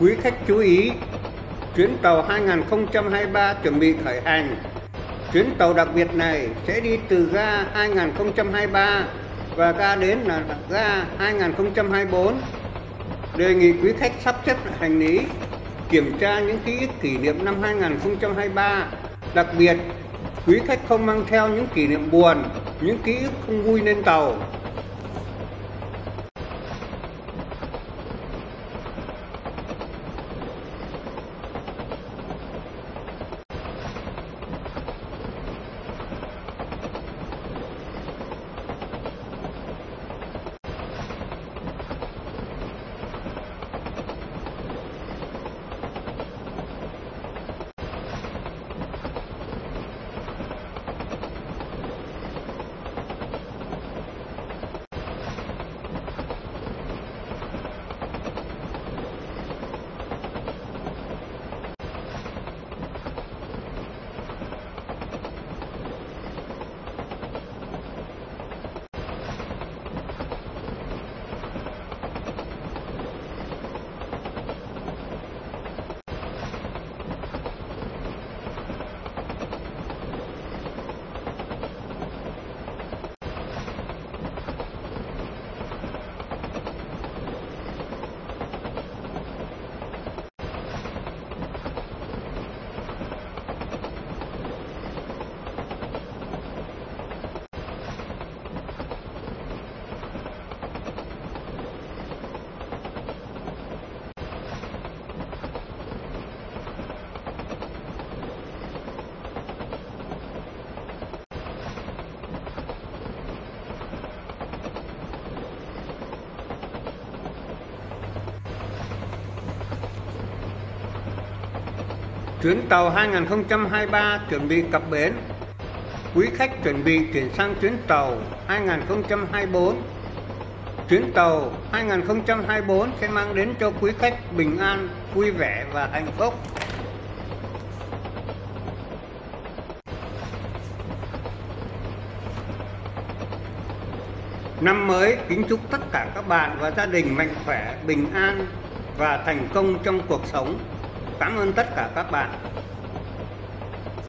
Quý khách chú ý, chuyến tàu 2023 chuẩn bị khởi hành. Chuyến tàu đặc biệt này sẽ đi từ ga 2023 và ga đến là ga 2024. Đề nghị quý khách sắp xếp hành lý, kiểm tra những ký ức kỷ niệm năm 2023. Đặc biệt, quý khách không mang theo những kỷ niệm buồn, những ký ức không vui lên tàu. Chuyến tàu 2023 chuẩn bị cập bến. Quý khách chuẩn bị chuyển sang chuyến tàu 2024. Chuyến tàu 2024 sẽ mang đến cho quý khách bình an, vui vẻ và hạnh phúc. Năm mới kính chúc tất cả các bạn và gia đình mạnh khỏe, bình an và thành công trong cuộc sống. Cảm ơn tất cả các bạn.